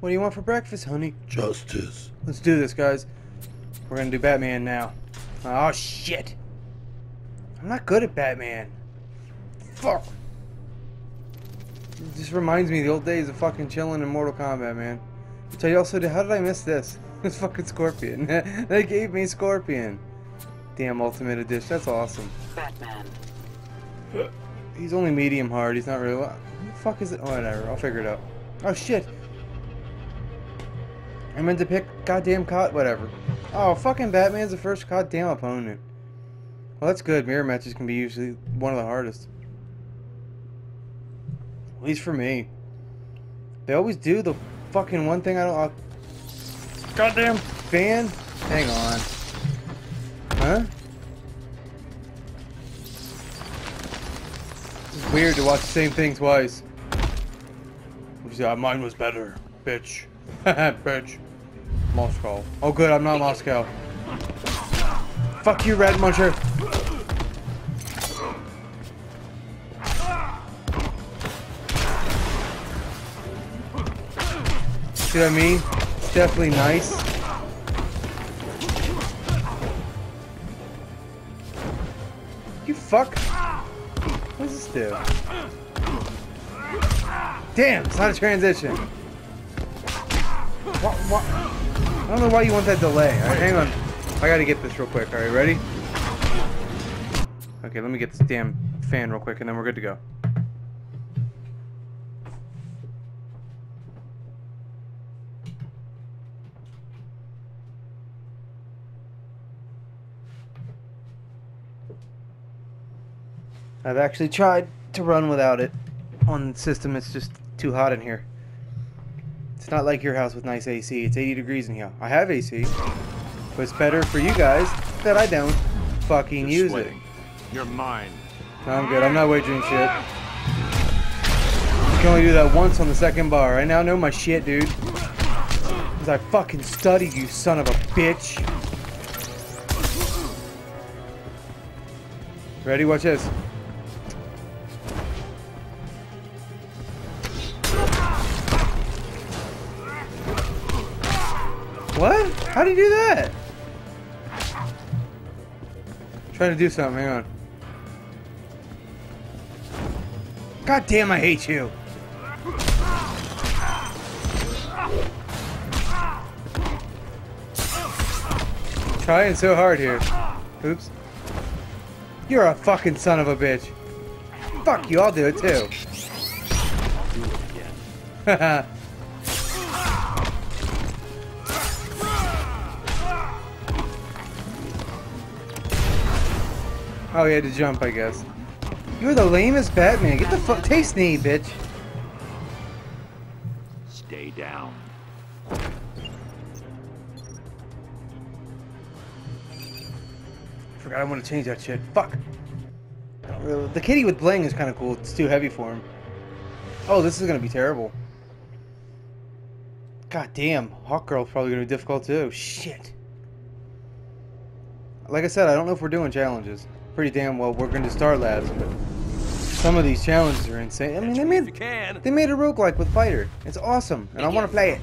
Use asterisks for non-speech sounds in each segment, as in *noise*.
What do you want for breakfast, honey? Justice. Let's do this, guys. We're gonna do Batman now. Oh, shit. I'm not good at Batman. Fuck. It just reminds me of the old days of fucking chilling in Mortal Kombat, man. Which I also did. How did I miss this? *laughs* This fucking Scorpion. *laughs* they gave me Scorpion. Damn Ultimate Edition. That's awesome. Batman. He's only medium hard. He's not really. What the fuck is it? Oh, whatever. I'll figure it out. Oh shit. I meant to pick goddamn cot. Whatever. Oh, fucking Batman's the first goddamn opponent. Well, that's good. Mirror matches can be usually one of the hardest. At least for me. They always do the fucking one thing I don't. Uh, goddamn fan. Hang on. Huh? It's weird to watch the same thing twice. Yeah, mine was better, bitch. *laughs* bitch. Moscow. Oh, good, I'm not Moscow. Fuck you, Red Muncher. See what I mean? It's definitely nice. You fuck. What does this do? Damn, it's not a transition. What, what? I don't know why you want that delay. Hang on. I gotta get this real quick. Alright, ready? Okay, let me get this damn fan real quick and then we're good to go. I've actually tried to run without it on the system. It's just too hot in here. It's not like your house with nice AC. It's 80 degrees in here. I have AC, but it's better for you guys that I don't fucking You're use sweating. You're mine. No, I'm good. I'm not wagering shit. You can only do that once on the second bar. I now know my shit, dude. Because I fucking studied, you son of a bitch. Ready? Watch this. How do you do that? Trying to do something, hang on. God damn, I hate you. Trying so hard here. Oops. You're a fucking son of a bitch. Fuck you, I'll do it too. *laughs* Haha. *laughs* oh, he had to jump, I guess. You're the lamest Batman. Get the fuck. Taste me, bitch. Stay down. Forgot I want to change that shit. Fuck. Really- The kitty with bling is kind of cool. It's too heavy for him. Oh, this is gonna be terrible. God damn, Hawk Girl's probably gonna be difficult too. Shit. Like I said, I don't know if we're doing challenges. Pretty damn well, we're gonna start labs, but some of these challenges are insane. I mean, they made they made a roguelike with Fighter. It's awesome, and I want to play it.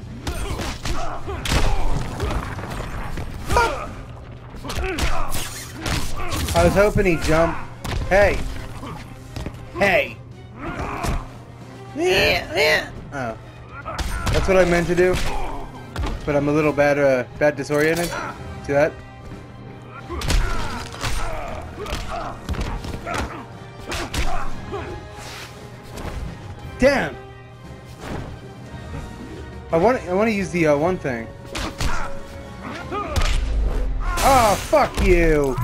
I was hoping he'd jump. Hey. Hey. Oh. That's what I meant to do. But I'm a little bad, uh, bad disoriented. See that? Damn. I want, I want to use the uh, one thing. Oh, fuck you.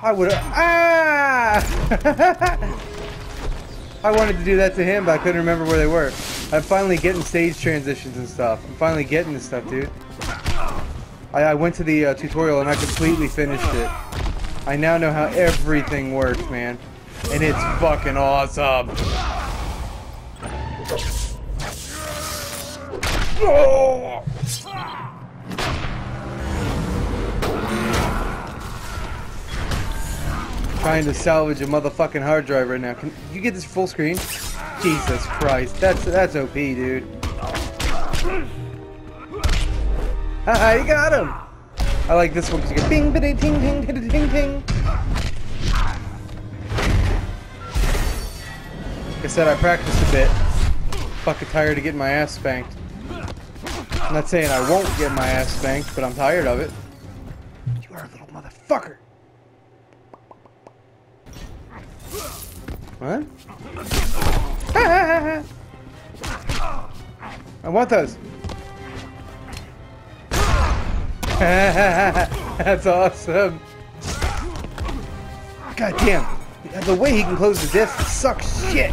I would Ah! *laughs* I wanted to do that to him, but I couldn't remember where they were. I'm finally getting stage transitions and stuff. I'm finally getting this stuff, dude. I, I went to the uh, tutorial and I completely finished it. I now know how everything works, man. And it's fucking awesome. Trying to salvage a motherfucking hard drive right now. Can you get this full screen? Jesus Christ, that's that's OP, dude. Haha, you got him! I like this one because you get bing, bing, ting, ting, ting, ting, ting. Like I said, I practiced a bit. Fucking tired of getting my ass spanked. I'm not saying I won't get my ass spanked, but I'm tired of it. You are a little motherfucker. What? *laughs* I want those. *laughs* That's awesome. God damn. The way he can close the disc sucks shit.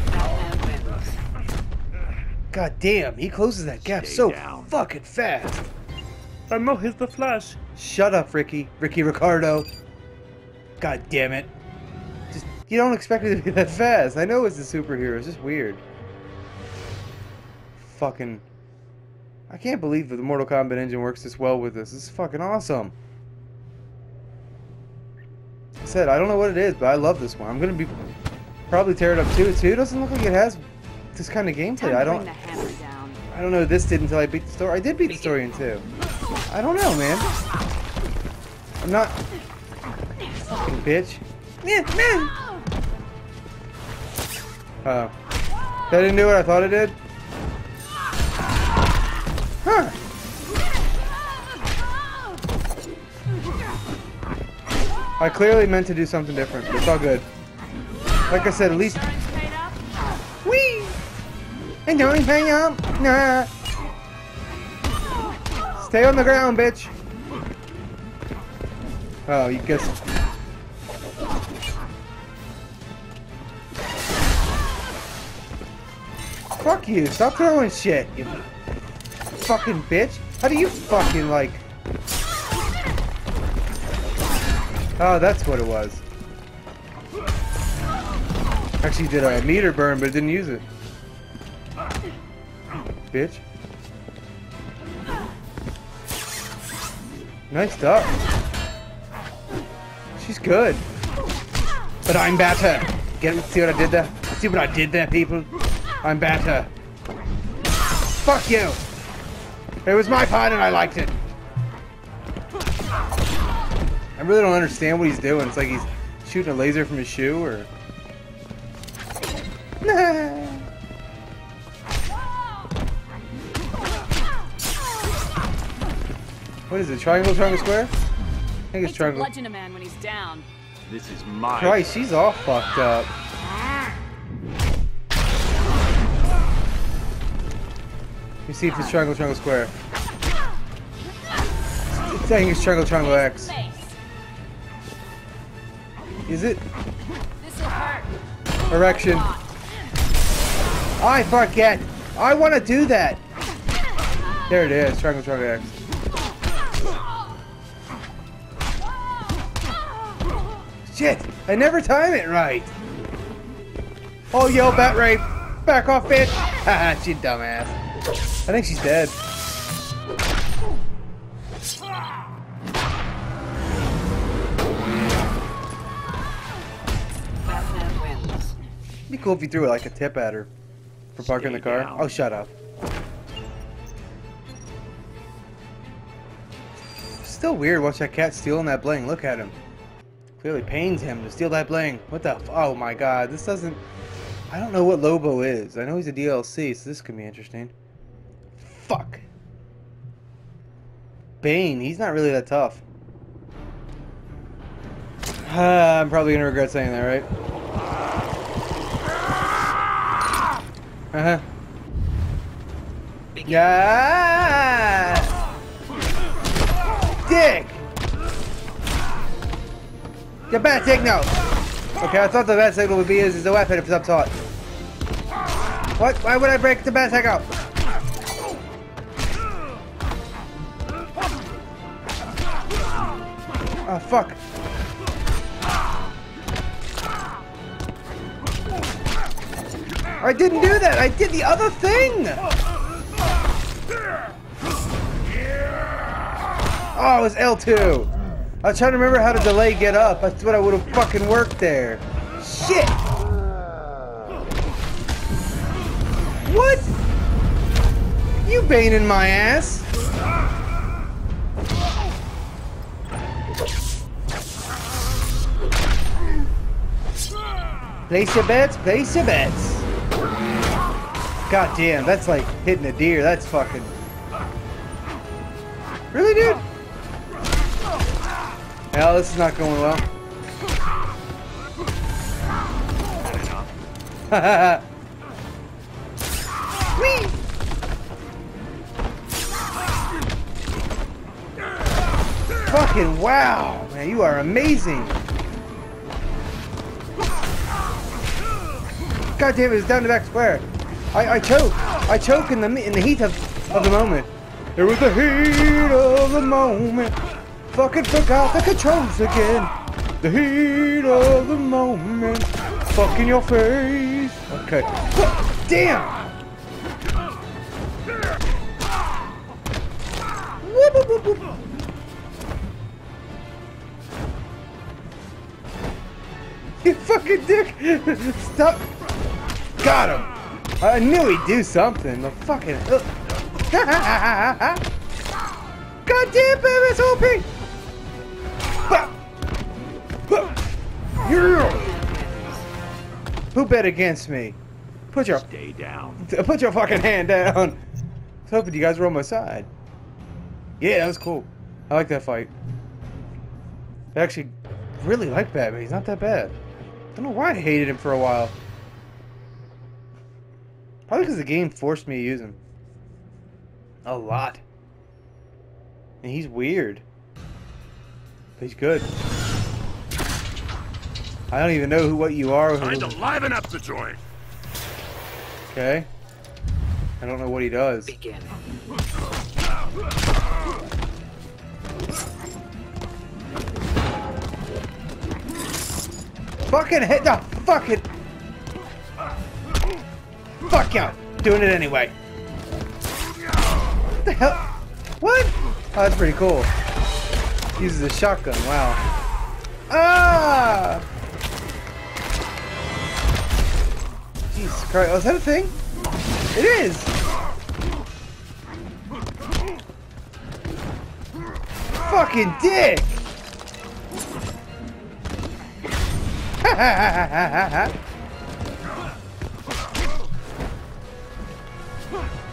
God damn, he closes that gap Stay so down. fucking fast. I know he's the Flash. Shut up, Ricky. Ricky Ricardo. God damn it. Just you don't expect it to be that fast. I know it's a superhero. It's just weird. Fucking. I can't believe that the Mortal Kombat engine works this well with this. This is fucking awesome. I said I don't know what it is, but I love this one. I'm gonna be probably tear it up too. Too doesn't look like it has this kind of gameplay. I don't. bring the hammer down. I don't know this did until I beat the story. I did beat the story in two. I don't know, man. I'm not. Fucking bitch. Yeah, man. Oh. That didn't do what I thought it did? Huh. I clearly meant to do something different, it's all good. Like I said, at least. And don't hang up. Nah. Stay on the ground, bitch. Oh, you guess. Fuck you. Stop throwing shit, you fucking bitch. How do you fucking like. Oh, that's what it was. Actually did a meter burn, but didn't use it. Bitch. Nice duck. She's good. But I'm better. Get see what I did there? See what I did there, people? I'm better. Fuck you. It was my part and I liked it. I really don't understand what he's doing. It's like he's shooting a laser from his shoe or. *laughs* What is it? Triangle, triangle, square? I think it's Hate triangle. bludgeon a man when he's down. This is my Christ, she's all fucked up. Let me see if it's triangle, triangle, square. It's saying it's triangle, triangle, X. Is it? This'll hurt. Erection. I forget. I want to do that. There it is. Triangle, triangle, X. Shit! I never time it right. Oh, yo, bat rape. Back off, bitch. *laughs* Haha, she dumbass. I think she's dead. It'd be cool if you threw like a tip at her for parking the car. down. Oh, shut up. Still weird watch that cat stealing that bling. Look at him. Clearly pains him to steal that bling. What the Oh my god, this doesn't... I don't know what Lobo is. I know he's a DLC, so this could be interesting. Fuck. Bane, he's not really that tough. *sighs* I'm probably gonna regret saying that, right? Uh huh. Yeah. Dick. The bat signal. Okay, I thought the bat signal would be used as a weapon if it's taught. What? Why would I break the bat signal? Oh fuck. I didn't do that. I did the other thing. Oh, it was L2. I was trying to remember how to delay get up. I thought I would have fucking worked there. Shit! What? You baning my ass? Place your bets, place your bets. God damn, that's like hitting a deer. That's fucking... Really, dude? Hell, this is not going well. *laughs* Fucking wow, man, you are amazing. God damn it, it's down the back square. I, I choke. I choke in the in the heat of, of the moment. It was the heat of the moment. Fucking forgot the controls again. The heat of the moment. Fuck in your face. Okay. Damn. Whoop, whoop, whoop. You fucking dick! Stop! Got him! I knew he'd do something. The fucking. *laughs* God damn it, SOP! Yeah! Who bet against me? Put your Stay down. *laughs* put your fucking hand down. I was hoping you guys were on my side. Yeah, that was cool. I like that fight. I actually really like Batman. He's not that bad. I don't know why I hated him for a while. Probably because the game forced me to use him. A lot. And he's weird. But he's good. I don't even know who what you are. Time to liven up the joint. Okay. I don't know what he does. Begin. Fucking hit the fucking. Fuck you! Doing it anyway. What the hell? What? Oh, that's pretty cool. Uses a shotgun. Wow. Ah! Jesus Christ! Oh, is that a thing? It is. Fucking dick!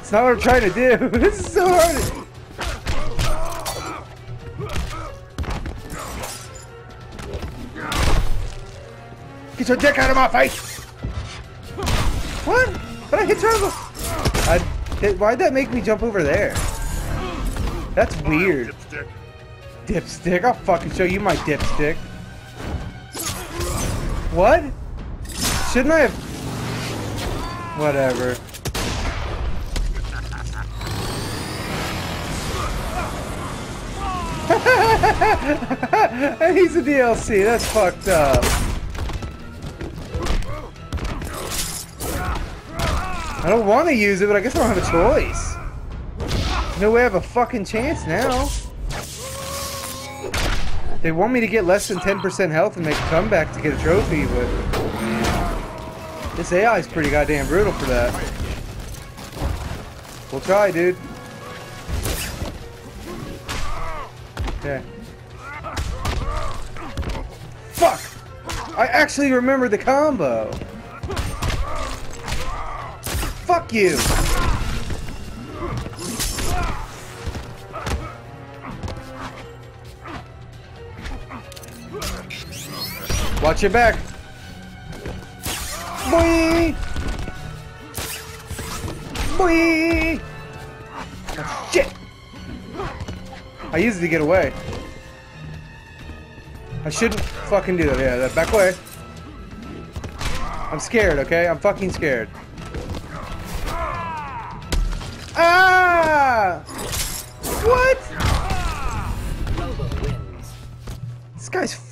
it's not what I'm trying to do. *laughs* This is so hard. Get your dick out of my face! What? But I hit triangle. I, hit, why'd that make me jump over there? That's weird. Dipstick. Dipstick, I'll fucking show you my dipstick. What? Shouldn't I have... Whatever. *laughs* He's a DLC, that's fucked up. I don't want to use it, but I guess I don't have a choice. No way I have a fucking chance now. They want me to get less than 10% health and make a comeback to get a trophy, but... This AI is pretty goddamn brutal for that. We'll try, dude. Okay. Fuck! I actually remember the combo! Fuck you! Watch your back. Boy. Boy. Oh, shit. I used it to get away. I shouldn't fucking do that. Yeah, that back away. I'm scared, okay? I'm fucking scared.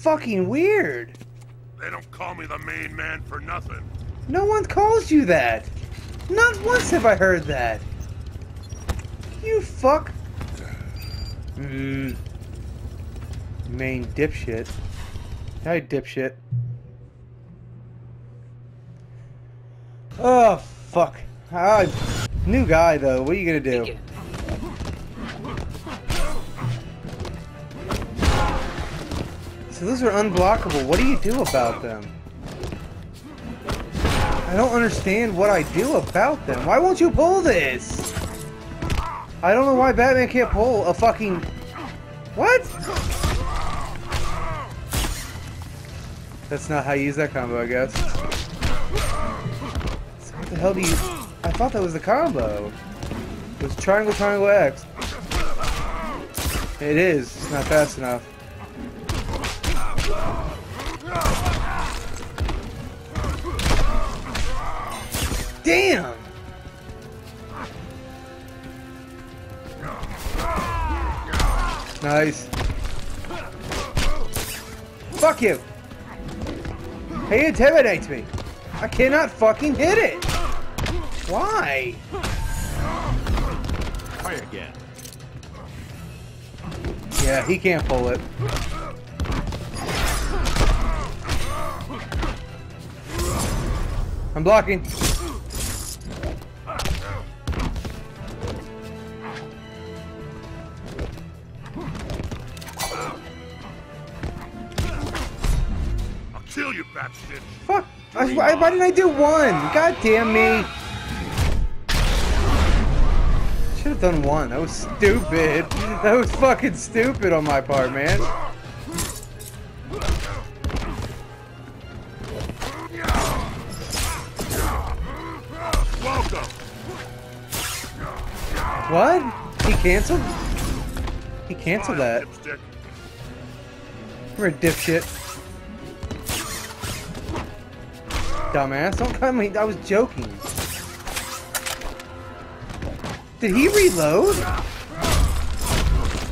Fucking weird. They don't call me the main man for nothing. No one calls you that. Not once have I heard that. You fuck. Mmm. Main dipshit. Hi, dipshit. Oh, fuck. Ah, new guy, though. What are you gonna do? So those are unblockable. What do you do about them? I don't understand what I do about them. Why won't you pull this? I don't know why Batman can't pull a fucking... What? That's not how you use that combo, I guess. So what the hell do you... I thought that was the combo. It was triangle, triangle, X. It is. It's not fast enough. Damn! Nice. Fuck you! He intimidates me. I cannot fucking hit it. Why? Try again. Yeah, he can't pull it. I'm blocking. Why, didn't I do one? God damn me. Should have done one. That was stupid. That was fucking stupid on my part, man. What? He canceled? He canceled that. You're a dipshit. Dumbass, don't come me. I was joking. Did he reload?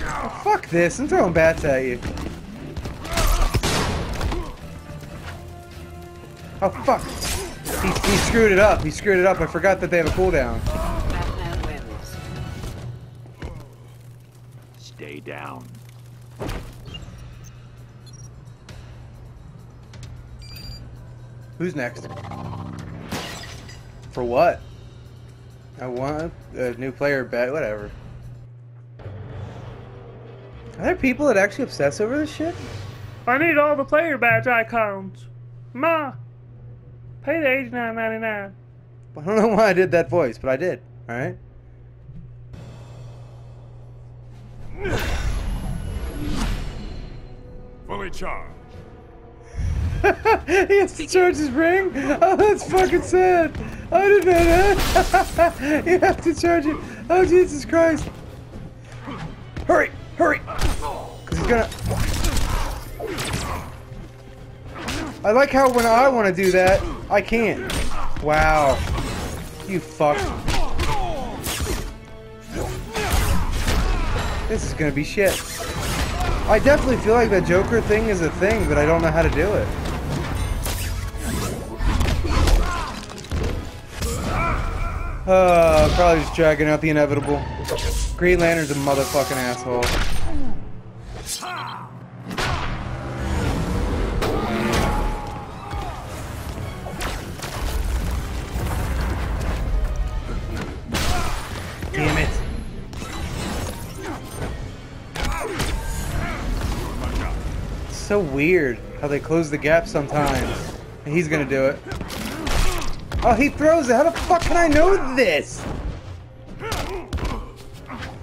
Oh, fuck this. I'm throwing bats at you. Oh, fuck. He, he screwed it up. He screwed it up. I forgot that they have a cooldown. Batman wins. Stay down. Who's next? For what? I want a new player bet, whatever. Are there people that actually obsess over this shit? I need all the player badge icons. Ma, pay the eighty nine ninety nine. I don't know *laughs* why I did that voice, but I did. Alright? Fully charged. *laughs* he has to charge his ring? Oh, that's fucking sad. I didn't know *laughs* you have to charge it. Oh, Jesus Christ. Hurry, hurry. Because he's gonna... I like how when I want to do that, I can't. Wow. You fuck. This is gonna be shit. I definitely feel like the Joker thing is a thing, but I don't know how to do it. Uh, probably just dragging out the inevitable. Green Lantern's a motherfucking asshole. Damn it. It's so weird how they close the gap sometimes. And he's gonna do it. Oh, he throws it. How the fuck can I know this?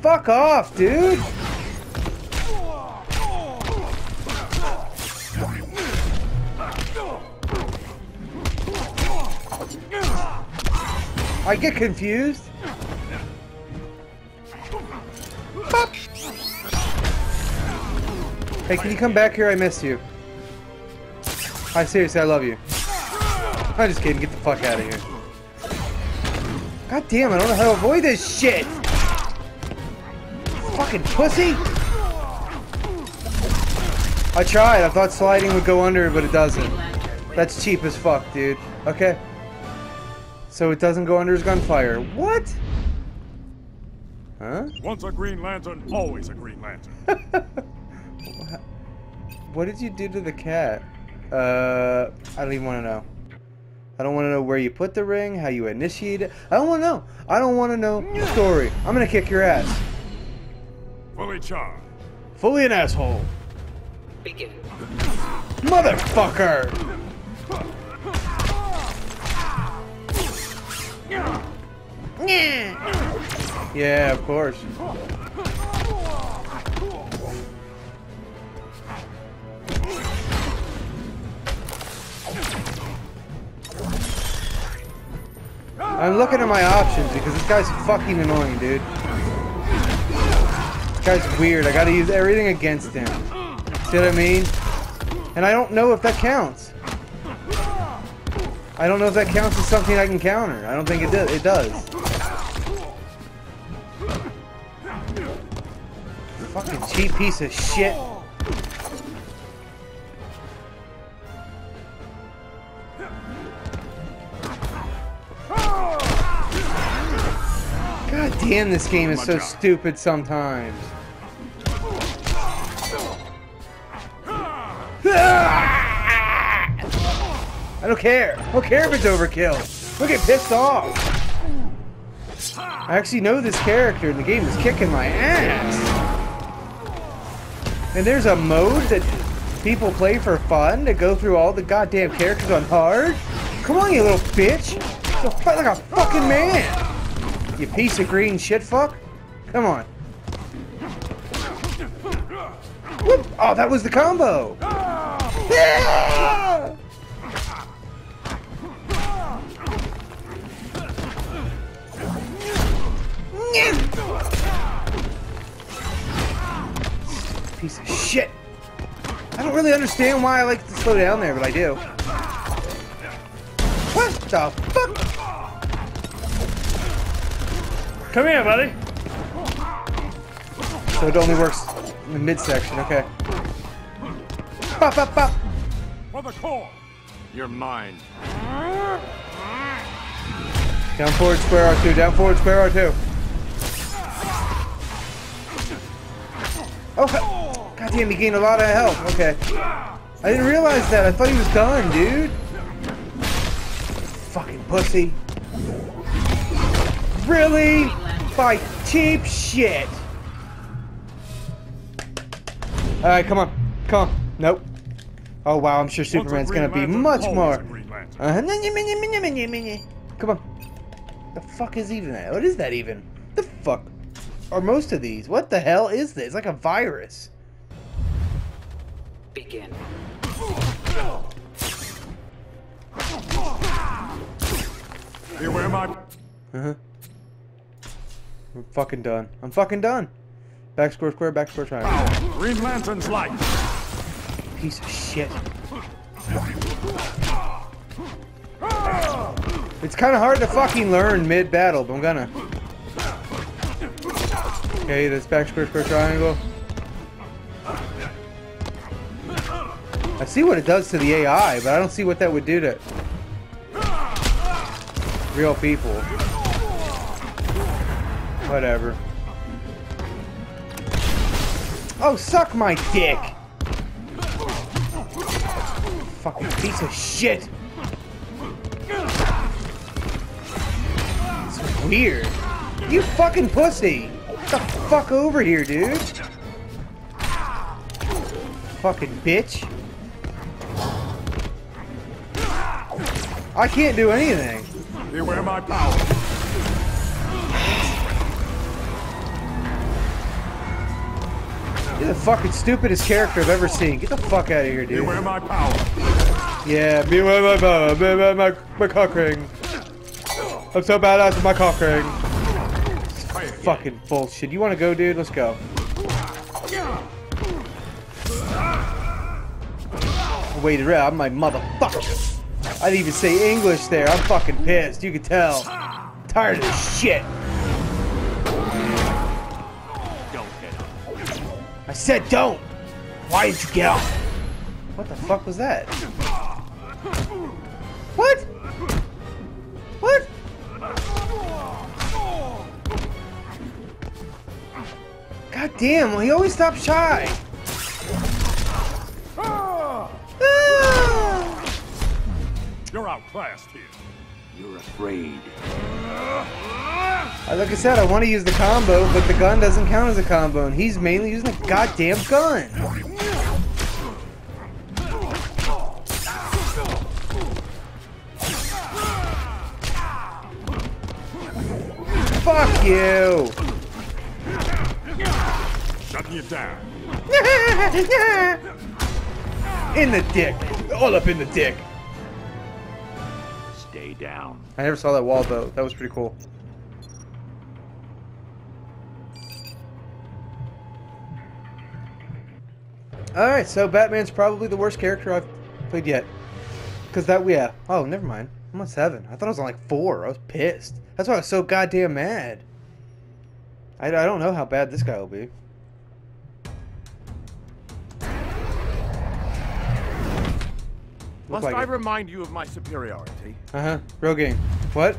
Fuck off, dude. I get confused. Hey, can you come back here? I miss you. I seriously, I love you. *laughs* I'm just kidding. Get the fuck out of here. God damn, I don't know how to avoid this shit. Fucking pussy. I tried. I thought sliding would go under, but it doesn't. Green Lantern wins. That's cheap as fuck, dude. Okay. So it doesn't go under his gunfire. What? Huh? Once a Green Lantern, always a Green Lantern. *laughs* What did you do to the cat? Uh, I don't even want to know. I don't want to know where you put the ring, how you initiate it. I don't want to know. I don't want to know the story. I'm gonna kick your ass. Fully charged. Fully an asshole. Begin. Motherfucker! Yeah, of course. I'm looking at my options because this guy's fucking annoying, dude. This guy's weird. I gotta use everything against him. See what I mean? And I don't know if that counts. I don't know if that counts as something I can counter. I don't think it, do it does. Fucking cheap piece of shit. Damn, this game is so stupid sometimes. Ah! I don't care. I don't care if it's overkill. Look get pissed off. I actually know this character and the game is kicking my ass. And there's a mode that people play for fun to go through all the goddamn characters on hard. Come on, you little bitch. You'll fight like a fucking man. You piece of green shit fuck. Come on. Whoop. Oh, that was the combo. Yeah! Piece of shit. I don't really understand why I like to slow down there, but I do. What the Come here, buddy. So it only works in the midsection, okay. Pop, pop, pop. For the core. You're mine. Down forward square R2, down forward square R2. Oh, he- God damn, he gained a lot of health. Okay. I didn't realize that. I thought he was done, dude. Fucking pussy. Really? By cheap shit. Alright, come on. Come on. Nope. Oh, wow, I'm sure Superman's gonna be much more. Uh. Come on. The fuck is even that? What is that even? The fuck are most of these? What the hell is this? Like a virus. Begin. Beware my. Uh-huh. I'm fucking done. I'm fucking done. Back square square, back square triangle. Power. Green Lantern's light. Piece of shit. It's kind of hard to fucking learn mid-battle, but I'm gonna. Okay, this back square square triangle. I see what it does to the AI, but I don't see what that would do to real people. Whatever. Oh, suck my dick! Fucking piece of shit! It's weird. You fucking pussy! Get the fuck over here, dude! Fucking bitch! I can't do anything. Beware my power. You're the fucking stupidest character I've ever seen. Get the fuck out of here, dude. Beware my power. Yeah, beware my power, beware my, my cock ring. I'm so badass with my cock ring. Fucking bullshit. You wanna go, dude? Let's go. Wait around, I'm my motherfucker. I didn't even say English there. I'm fucking pissed. You can tell. Tired of this shit. Said don't. Why did you get up? What the fuck was that? What? What? God damn, well, he always stops shy. Ah! You're outclassed here. You're afraid. Like I said, I want to use the combo, but the gun doesn't count as a combo, and he's mainly using the goddamn gun. Fuck you. Shutting you down. *laughs* in the dick. All up in the dick. Stay down. I never saw that wall though. That was pretty cool. Alright, so Batman's probably the worst character I've played yet. Because that, yeah. Oh, never mind. I'm on seven. I thought I was on like four. I was pissed. That's why I was so goddamn mad. I, I don't know how bad this guy will be. Look Must like I it. remind you of my superiority? Uh huh. Rogaine. What?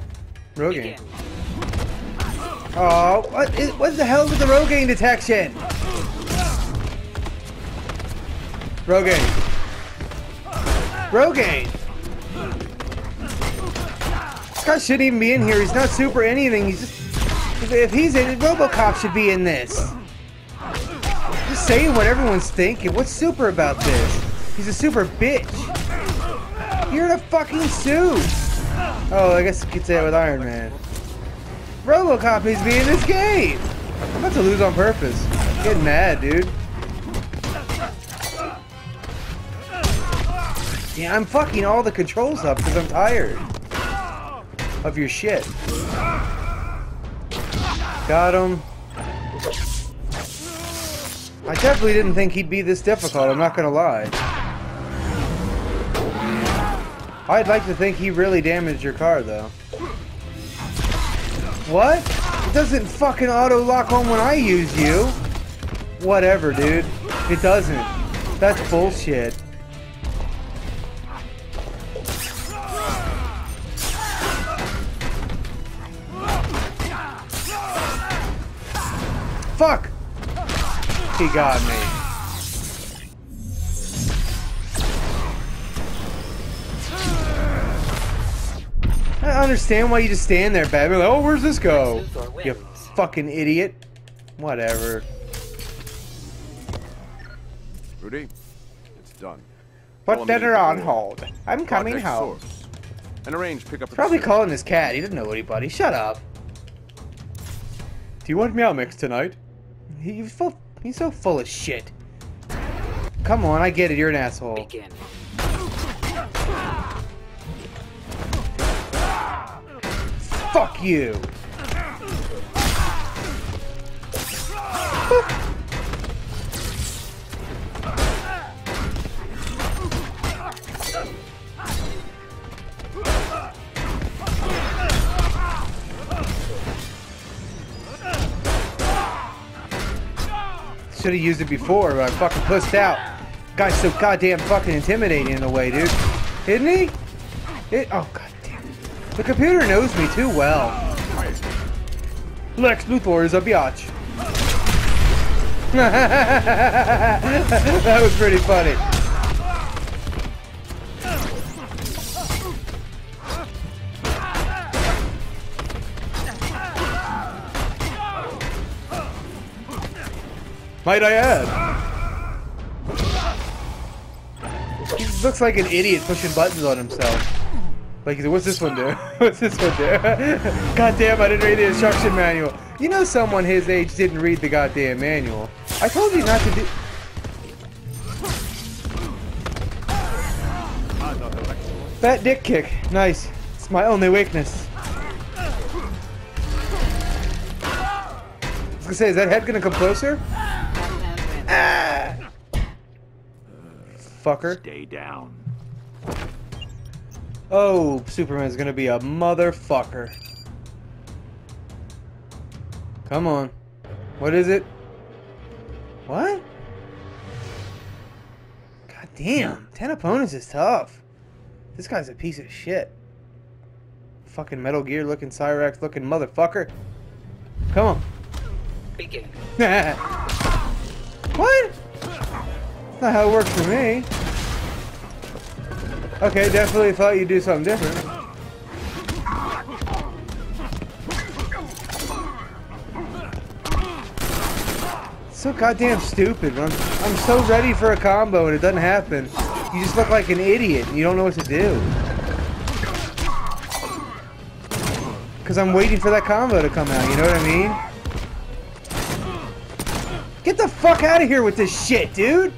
Rogaine. Begin. Oh, what, is, what the hell is with the Rogaine detection? Rogaine. Rogaine. This guy shouldn't even be in here. He's not super anything. He's just. If, he's in it, Robocop should be in this. Just saying what everyone's thinking. What's super about this? He's a super bitch. You're in a fucking suit. Oh, I guess you could say it with Iron Man. Robocop needs to be in this game. I'm about to lose on purpose. Getting mad, dude. Yeah, I'm fucking all the controls up because I'm tired of your shit. Got him. I definitely didn't think he'd be this difficult, I'm not gonna lie. I'd like to think he really damaged your car, though. What? It doesn't fucking auto lock on when I use you. Whatever, dude. It doesn't. That's bullshit. He got me. I understand why you just stand there, Batman. Like, oh, where's this go? You fucking idiot. Whatever. Rudy, it's done. Put dinner on hold. I'm coming Project home. Source. And arrange pickup. Probably calling his cat. He doesn't know anybody. Shut up. Do you want Meow Mix tonight? He's full. He's so full of shit. Come on, I get it. You're an asshole. Begin. Fuck you. Should have used it before, but I fucking pussed out. Guy's so goddamn fucking intimidating in a way, dude. Isn't he? It, oh god damn it. The computer knows me too well. Lex Luthor is a biatch. *laughs* that was pretty funny. Might I add? He looks like an idiot pushing buttons on himself. Like, what's this one do? *laughs* What's this one do? *laughs* God damn, I didn't read the instruction manual. You know someone his age didn't read the goddamn manual. I told you not to do... Fat dick kick. Nice. It's my only weakness. I was gonna say, is that head gonna come closer? Batman wins. Ah! Fucker. Stay down. Oh, Superman's gonna be a motherfucker. Come on. What is it? What? God damn. Ten opponents is tough. This guy's a piece of shit. Fucking Metal Gear looking Cyrax looking motherfucker. Come on. Begin. *laughs* what? That's not how it works for me. Okay, definitely thought you'd do something different. So goddamn stupid. I'm, I'm so ready for a combo and it doesn't happen. You just look like an idiot and you don't know what to do. Because I'm waiting for that combo to come out, you know what I mean? Get the fuck out of here with this shit, dude!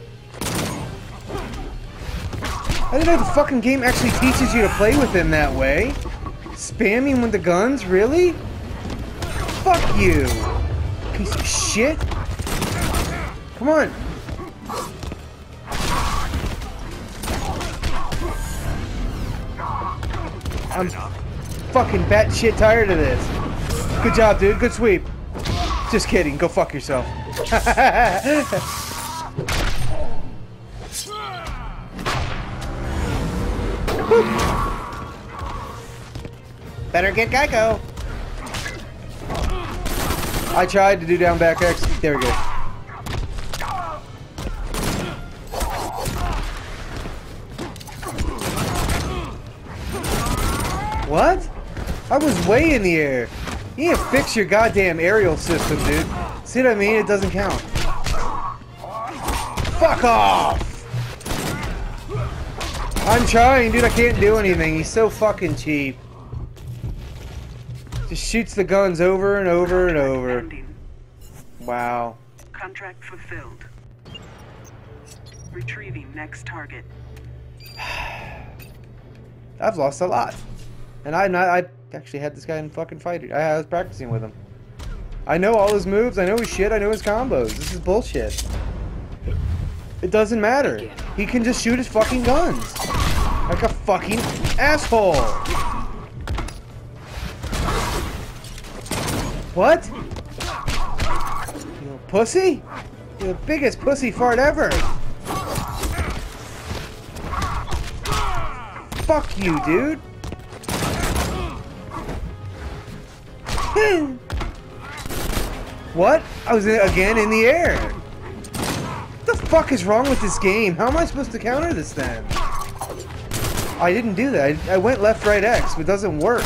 I didn't know the fucking game actually teaches you to play with him that way. Spamming with the guns? Really? Fuck you! Piece of shit! Come on! I'm fucking batshit tired of this. Good job, dude. Good sweep. Just kidding. Go fuck yourself. *laughs* Better get Geico. I tried to do down back X. There we go. What? I was way in the air. You need to fix your goddamn aerial system, dude. See what I mean? It doesn't count. Fuck off! I'm trying, dude. I can't do anything. He's so fucking cheap. Just shoots the guns over and over and over. Ending. Wow. Contract fulfilled. Retrieving next target. *sighs* I've lost a lot. And I I actually had this guy in fucking fight. I, was practicing with him. I know all his moves, I know his shit, I know his combos. This is bullshit. It doesn't matter. He can just shoot his fucking guns. Like a fucking asshole. What? You pussy? You're the biggest pussy fart ever. Fuck you, dude. What? I was in, again in the air. What the fuck is wrong with this game? How am I supposed to counter this then? I didn't do that. I, I went left, right, X. It doesn't work.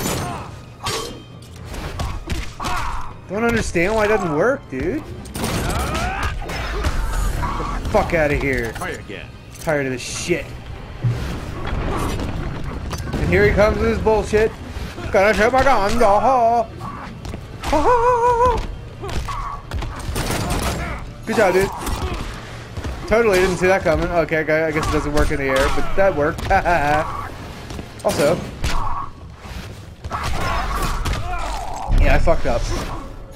Don't understand why it doesn't work, dude. Get the fuck out of here. Try again. Tired of this shit. And here he comes with his bullshit. Gonna shoot my gun. Ha ha. Ha ha. Good job, dude. Totally didn't see that coming. Okay, I guess it doesn't work in the air, but that worked. *laughs* also. Yeah, I fucked up.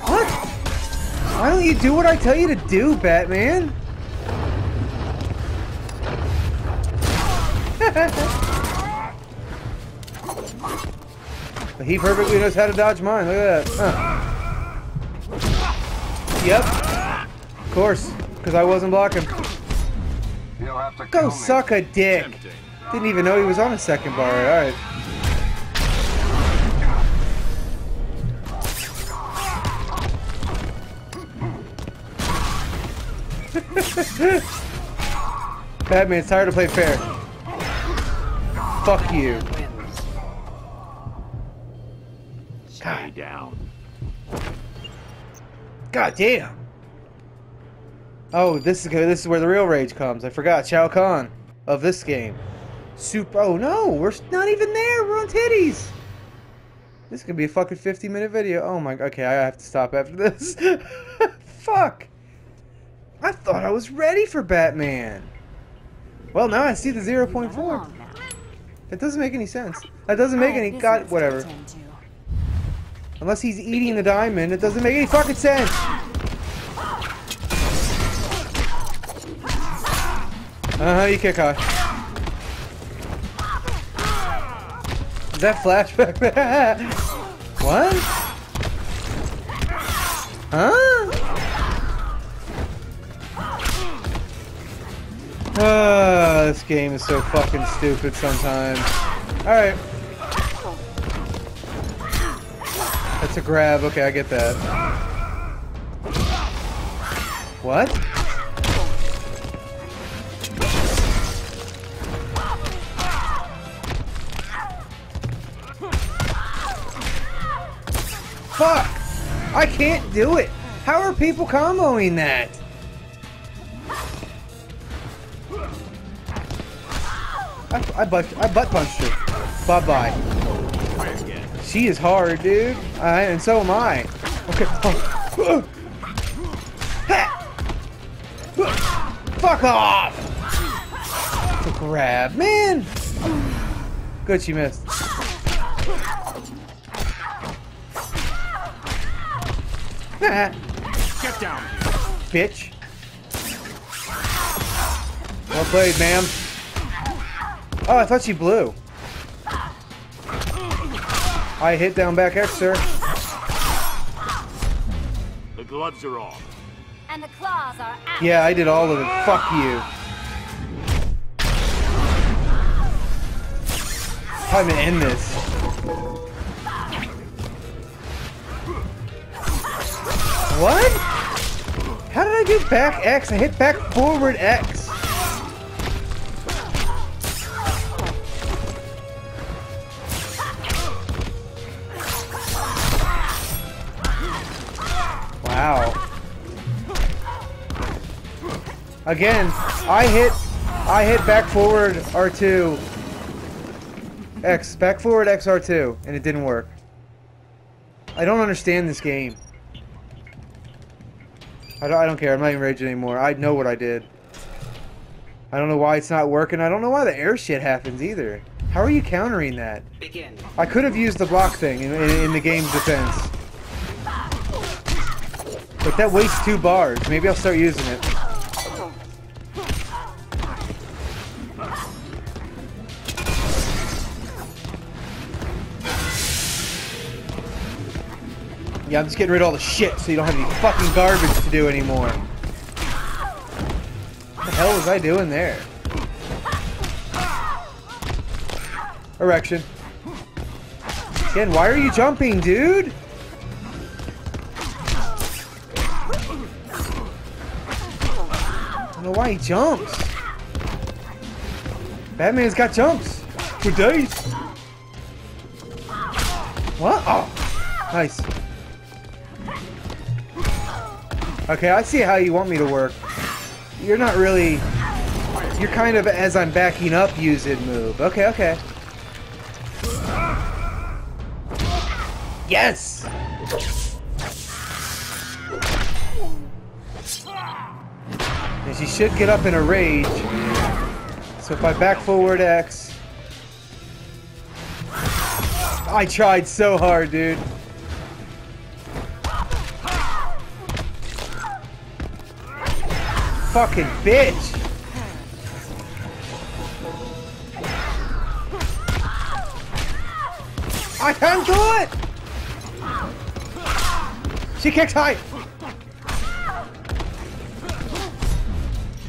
What? Why don't you do what I tell you to do, Batman? *laughs* He perfectly knows how to dodge mine. Look at that. Huh. Yep. Of course. Because I wasn't blocking. Have to Go kill me. suck a dick. Tempting. Didn't even know he was on a second bar. Alright. *laughs* Batman's tired to play fair. Fuck you. Wins. Stay down. God damn. Oh, this is. This is where the real rage comes. I forgot Shao Kahn of this game. Super. Oh no, we're not even there. We're on titties. This could be a fucking 50 minute video. Oh my. God okay, I have to stop after this. *laughs* Fuck. I thought I was ready for Batman. Well, now I see the 0.4. That doesn't make any sense. That doesn't make any. God, whatever. Unless he's eating the diamond, it doesn't make any fucking sense. Uh huh, you kick high. Is that flashback? *laughs* what? Huh? Ah, this game is so fucking stupid sometimes. Alright. That's a grab. Okay, I get that. What? Fuck! I can't do it! How are people comboing that? I, I, butt, I butt punched her. Bye bye. She is hard, dude. And so am I. Okay. Oh. *laughs* Fuck off! Grab, man. Good, she missed. Get down. Bitch. Well played, ma'am. Oh, I thought she blew. I hit down back X, sir. The gloves are off. And the claws are out. Yeah, I did all of it. Fuck you. Time to end this. What? How did I do back X? I hit back forward X. Wow. Again, I hit I hit back forward R2 X back forward X R2 and it didn't work. I don't understand this game. I don't, I don't care. I'm not even raging anymore. I know what I did. I don't know why it's not working. I don't know why the air shit happens either. How are you countering that? Begin. I could have used the block thing in, in, in the game's defense. But that wastes two bars. Maybe I'll start using it. Yeah, I'm just getting rid of all the shit so you don't have any fucking garbage to do anymore. What the hell was I doing there? Erection. Again, why are you jumping, dude? I don't know why he jumps. Batman's got jumps. For days. What? Oh, nice. Okay, I see how you want me to work. You're not really... You're kind of as I'm backing up, use it move. Okay, okay. Yes! And she should get up in a rage. So if I back forward X... I tried so hard, dude. Fucking bitch! I can't do it! She kicks high!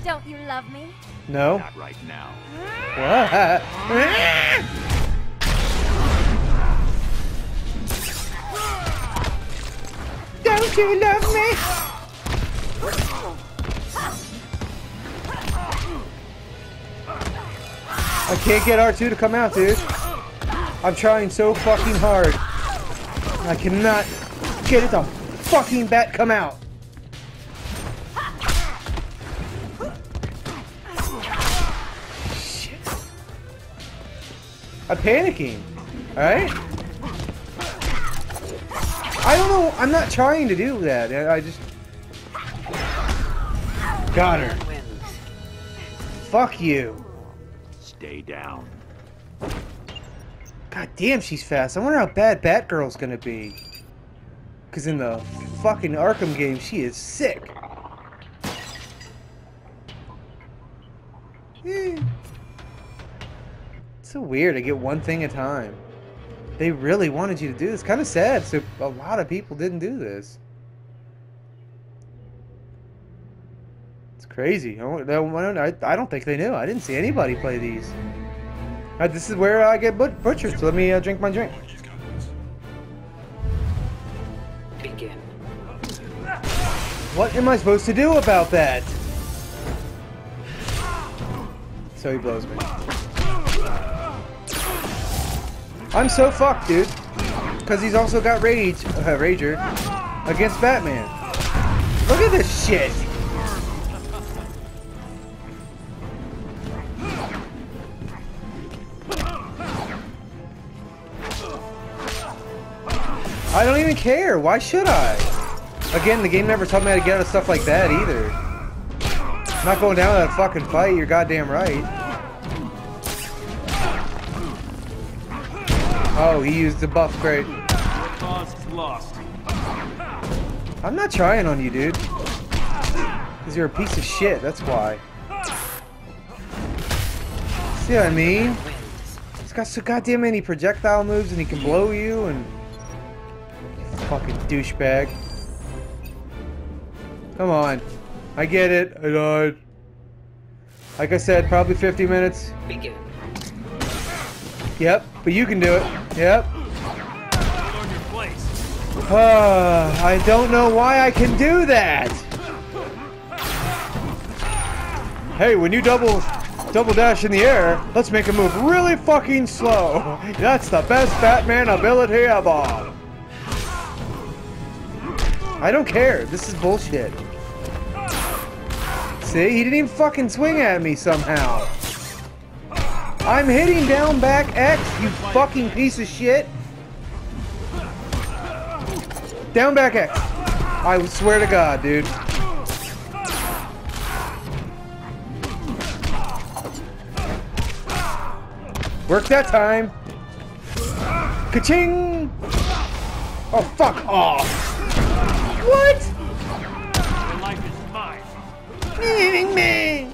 Don't you love me? No. Not right now. What? *laughs* Don't you love me? I can't get R2 to come out, dude. I'm trying so fucking hard. I cannot get it to fucking bat come out. Shit. I'm panicking. Alright? I don't know. I'm not trying to do that. I I just. Got her. Fuck you. Stay down. God damn, she's fast. I wonder how bad Batgirl's gonna be. Because in the fucking Arkham game, she is sick. It's so weird. I get one thing at a time. They really wanted you to do this. Kind of sad. So a lot of people didn't do this. Crazy. I don't, I don't- think they knew. I didn't see anybody play these. Uh, this is where I get but- butchered. So let me uh, drink my drink. Begin. What am I supposed to do about that? So he blows me. I'm so fucked, dude. Because he's also got Rage, uh, Rager, against Batman. Look at this shit. I don't even care. Why should I? Again, the game never taught me how to get out of stuff like that either. I'm not going down that fucking fight. You're goddamn right. Oh, he used the buff. Great. I'm not trying on you, dude. Because you're a piece of shit. That's why. See what I mean? He's got so goddamn many projectile moves and he can blow you and... Fucking douchebag. Come on. I get it. I died. Like I said, probably 50 minutes. Begin. Yep, but you can do it. Yep. Uh, I don't know why I can do that. Hey, when you double double dash in the air, let's make a move really fucking slow. *laughs* That's the best Batman ability ever. I don't care. This is bullshit. See, he didn't even fucking swing at me somehow. I'm hitting down back X, you fucking piece of shit. Down back X. I swear to God, dude. Work that time. Ka-ching! Oh, fuck off. What? Your life is mine. Meaning me.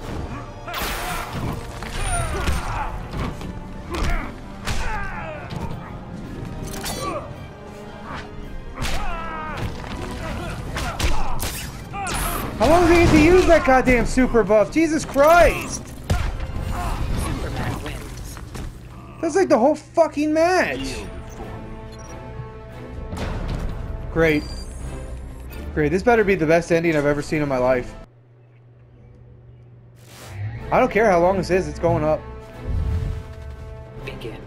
How long do you get to use that goddamn super buff? Jesus Christ! Superman wins. That's like the whole fucking match. Great. Great. This better be the best ending I've ever seen in my life. I don't care how long this is, it's going up. Begin.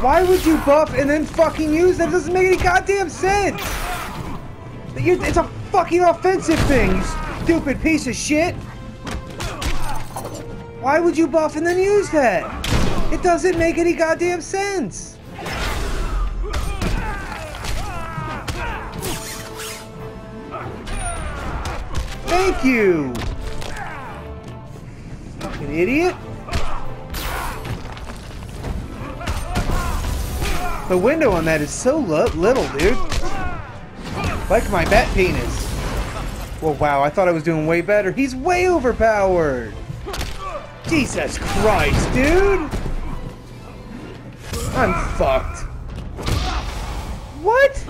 Why would you buff and then fucking use that? It doesn't make any goddamn sense! It's a fucking offensive thing, you stupid piece of shit! Why would you buff and then use that? It doesn't make any goddamn sense! Thank you! Fucking idiot! The window on that is so little, dude. Like my bat penis. Well, wow, I thought I was doing way better. He's way overpowered. Jesus Christ, dude. I'm fucked. What?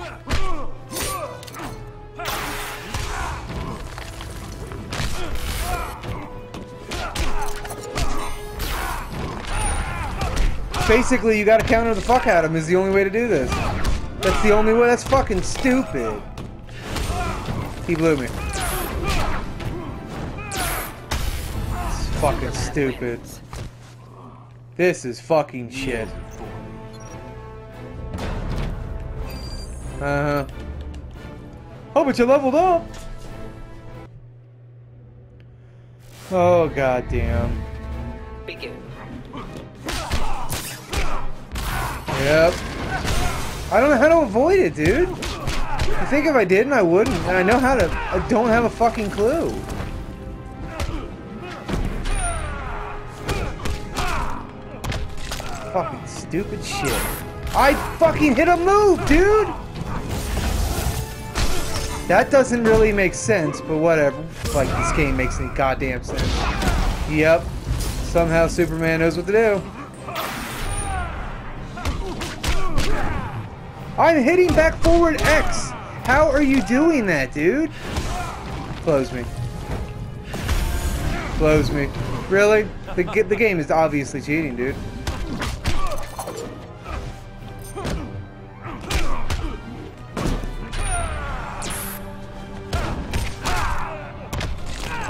Basically, you gotta counter the fuck out of him is the only way to do this. That's the only way. That's fucking stupid. He blew me. It's fucking stupid. This is fucking shit. Uh. Oh, but you leveled up. Oh goddamn. Begin. Yep. I don't know how to avoid it, dude. I think if I didn't, I wouldn't. And I know how to. I don't have a fucking clue. Fucking stupid shit. I fucking hit a move, dude! That doesn't really make sense, but whatever. Like, this game makes any goddamn sense. Yep. Somehow Superman knows what to do. I'm hitting back forward X. How are you doing that, dude? Close me. Close me. Really? The, the game is obviously cheating, dude.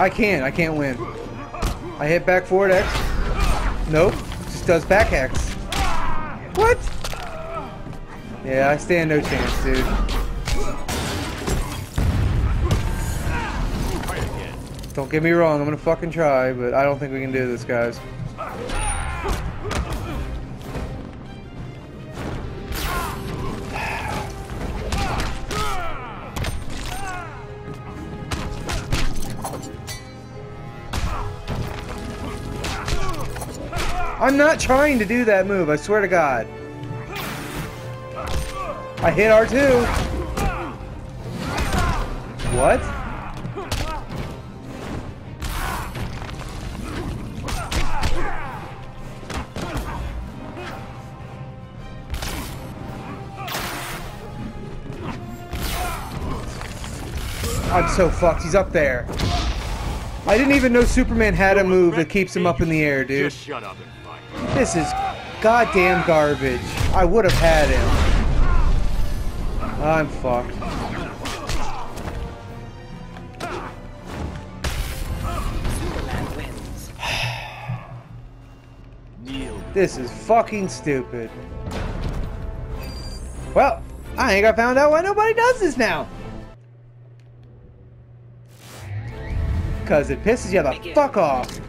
I can't. I can't win. I hit back forward X. Nope. Just does back X. What? Yeah, I stand no chance, dude. Don't get me wrong, I'm gonna fucking try, but I don't think we can do this, guys. I'm not trying to do that move, I swear to God. I hit R2. What? I'm so fucked. He's up there. I didn't even know Superman had a move that keeps him up in the air, dude. Just shut up. This is goddamn garbage. I would have had him. I'm fucked. This is fucking stupid. Well, I think I found out why nobody does this now. Cause it pisses you the fuck off.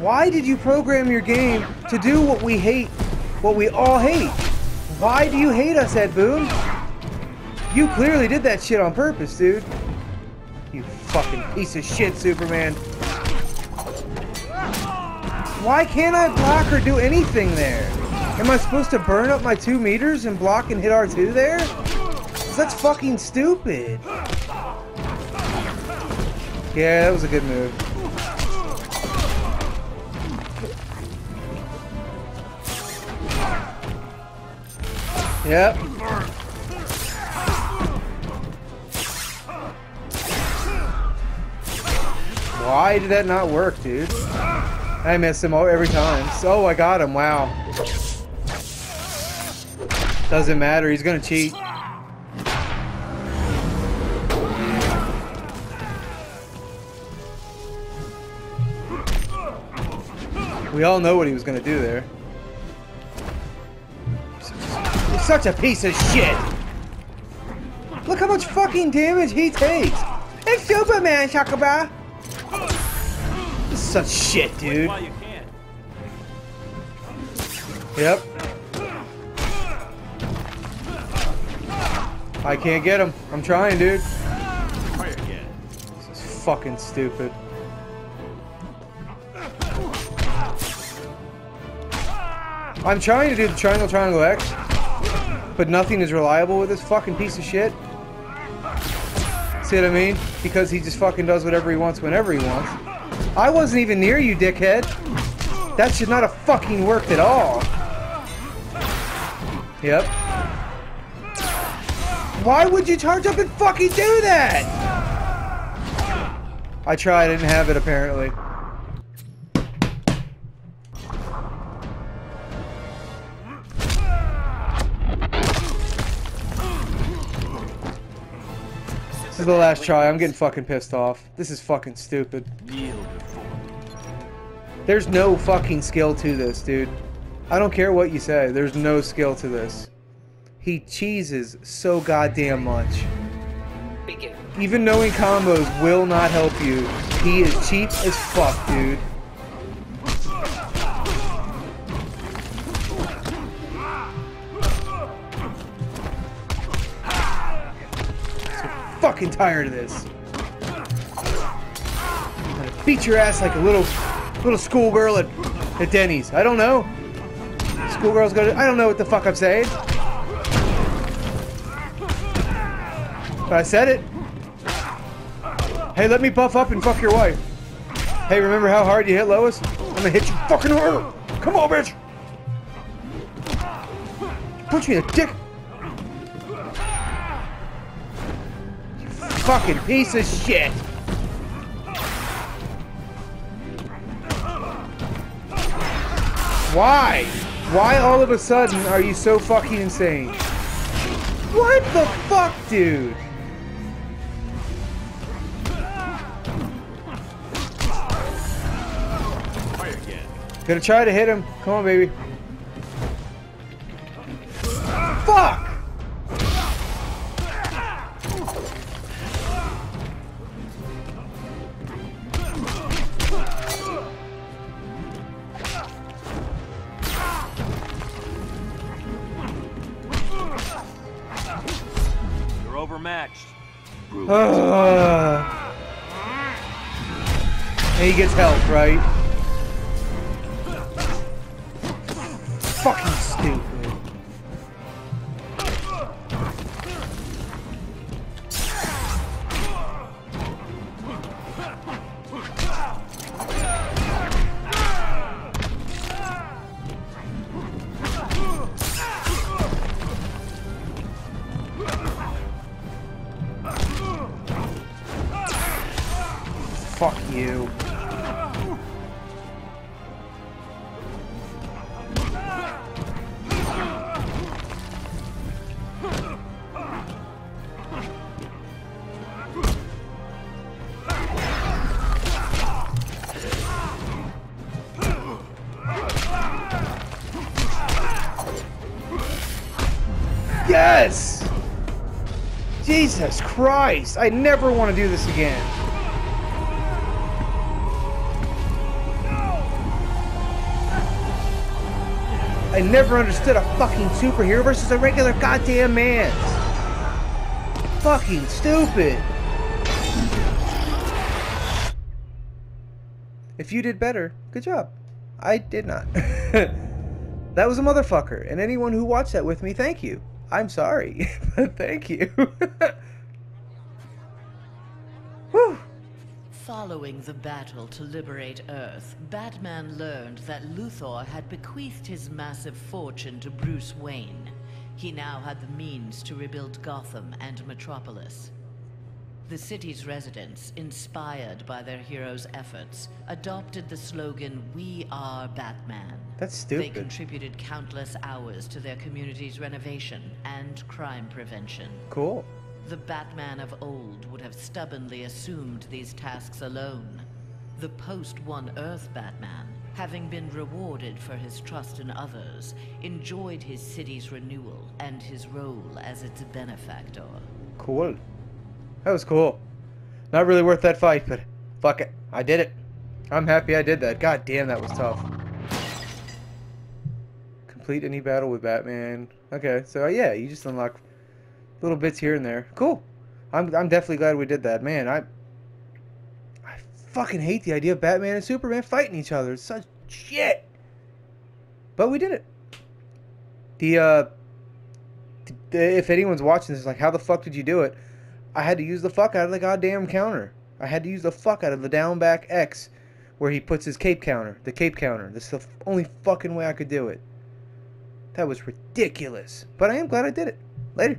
Why did you program your game to do what we hate, what we all hate? Why do you hate us, Ed Boon? You clearly did that shit on purpose, dude. You fucking piece of shit, Superman. Why can't I block or do anything there? Am I supposed to burn up my two meters and block and hit R2 there? That's fucking stupid. Yeah, that was a good move. Yep. Why did that not work, dude? I miss him every time. So I got him. Wow. Doesn't matter. He's gonna cheat. We all know what he was gonna do there. Such a piece of shit. Look how much fucking damage he takes. It's Superman, Shakaba. This is such shit, dude. Why you can't? Yep. I can't get him. I'm trying, dude. This is fucking stupid. I'm trying to do the triangle, triangle X, but nothing is reliable with this fucking piece of shit. See what I mean? Because he just fucking does whatever he wants whenever he wants. I wasn't even near you, dickhead. That should not have fucking worked at all. Yep. Why would you charge up and fucking do that? I tried, I didn't have it apparently. Is the last try. I'm getting fucking pissed off. This is fucking stupid. There's no fucking skill to this, dude. I don't care what you say. There's no skill to this. He cheeses so goddamn much. Even knowing combos will not help you. He is cheap as fuck, dude. Fucking tired of this. I'm gonna beat your ass like a little little schoolgirl at, at Denny's. I don't know. Schoolgirl's gonna I don't know what the fuck I'm saying. But I said it. Hey, let me buff up and fuck your wife. Hey, remember how hard you hit Lois? I'm gonna hit you fucking harder. Come on, bitch. Punch me in the dick. Fucking piece of shit. Why? Why all of a sudden are you so fucking insane? What the fuck, dude? Gonna try to hit him. Come on, baby. Right? Jesus Christ! I never want to do this again. I never understood a fucking superhero versus a regular goddamn man. Fucking stupid. If you did better, good job. I did not. *laughs* that was a motherfucker. And anyone who watched that with me, thank you. I'm sorry, *laughs* but thank you. *laughs* Following the battle to liberate Earth, Batman learned that Luthor had bequeathed his massive fortune to Bruce Wayne. He now had the means to rebuild Gotham and Metropolis. The city's residents, inspired by their hero's efforts, adopted the slogan, We are Batman. That's stupid. They contributed countless hours to their community's renovation and crime prevention. Cool. The Batman of old would have stubbornly assumed these tasks alone. The post-One Earth Batman, having been rewarded for his trust in others, enjoyed his city's renewal and his role as its benefactor. Cool. That was cool. Not really worth that fight, but fuck it. I did it. I'm happy I did that. God damn, that was tough. Complete any battle with Batman. Okay, so yeah, you just unlock little bits here and there. Cool. I'm, I'm definitely glad we did that. Man, I I fucking hate the idea of Batman and Superman fighting each other. It's such shit. But we did it. The uh if anyone's watching this, like, how the fuck did you do it? I had to use the fuck out of the goddamn counter. I had to use the fuck out of the down back X where he puts his cape counter. The cape counter. That's the only fucking way I could do it. That was ridiculous. But I am glad I did it. Later.